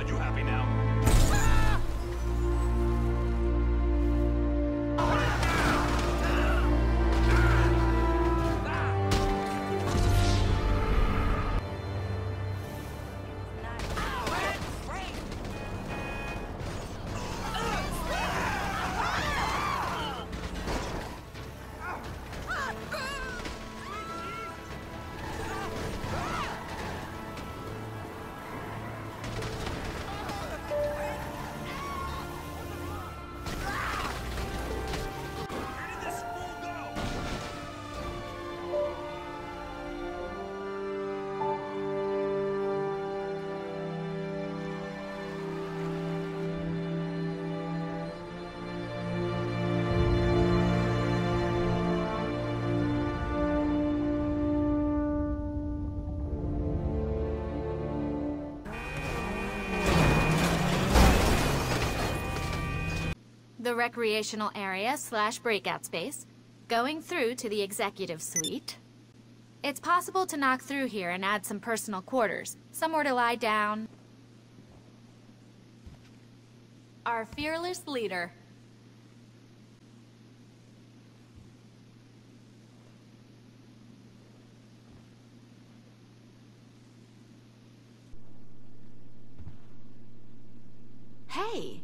Are you happy now? Recreational area slash breakout space, going through to the executive suite. It's possible to knock through here and add some personal quarters, somewhere to lie down. Our fearless leader. Hey!